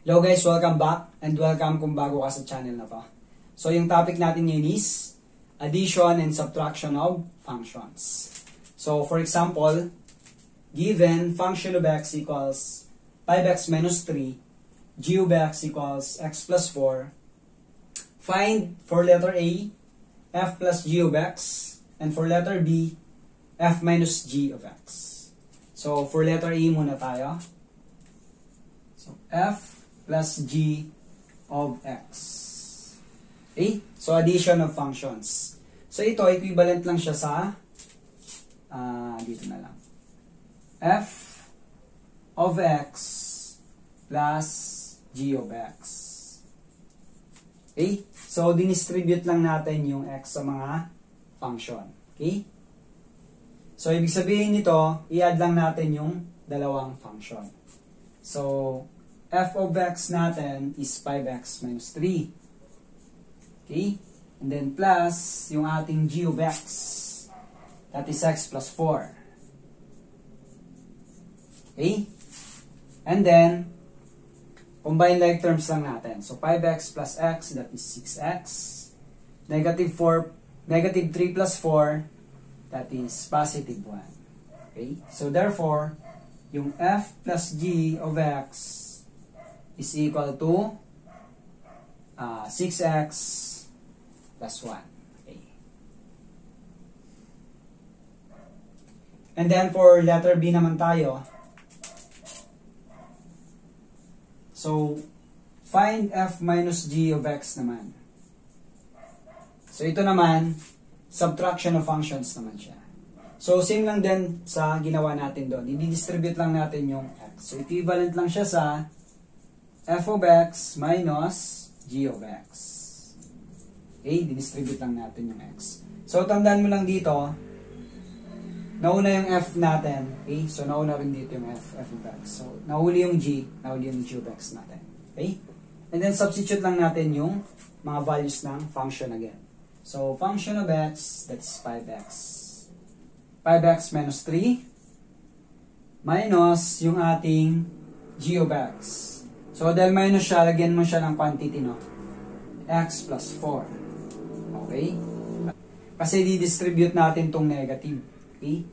Hello guys, welcome back and welcome kung bago ka sa channel na to. So yung topic natin ngayon is addition and subtraction of functions. So for example, given function of x equals 5x minus 3, g of x equals x plus 4, find for letter A, f plus g of x, and for letter B, f minus g of x. So for letter A muna tayo. So f plus g of x. Okay? So, addition of functions. So, ito, equivalent lang siya sa, ah, dito na lang. f of x plus g of x. Okay? So, dinistribute lang natin yung x sa mga function. Okay? So, ibig sabihin nito, i-add lang natin yung dalawang function. So, f of x natin is 5x minus 3. Okay? And then plus yung ating g of x. That is x plus 4. Okay? And then, combine like terms lang natin. So 5x plus x, that is 6x. Negative 4, negative 3 plus 4, that is positive 1. Okay? So therefore, yung f plus g of x is equal to uh, 6x plus 1. Okay. And then for letter B naman tayo. So, find f minus g of x naman. So, ito naman, subtraction of functions naman siya. So, same lang din sa ginawa natin doon. I-distribute lang natin yung x. So, equivalent lang siya sa f of x minus g of x. Okay, didistribute lang natin yung x. So, tandaan mo lang dito, nauna yung f natin. Okay, so nauna rin dito yung f, f of x. So, nahuli yung g, nahuli yung g of x natin. Okay? And then, substitute lang natin yung mga values ng function again. So, function of x, that's 5x. 5x minus 3 minus yung ating g of x. So, dahil minus siya, lagyan mo siya ng quantity, no? x plus 4. Okay? Kasi di-distribute natin tong negative. Okay?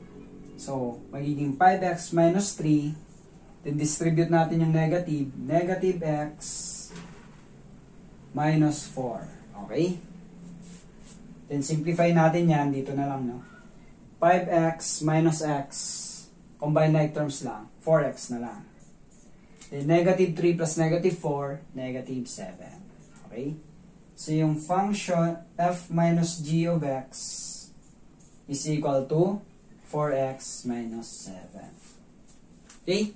So, magiging 5x minus 3. Then, distribute natin yung negative. Negative x minus 4. Okay? Then, simplify natin yan. Dito na lang, no? 5x minus x. Combine like terms lang. 4x na lang. Then, negative 3 plus negative 4, negative 7. Okay? So, yung function f minus g of x is equal to 4x minus 7. Okay?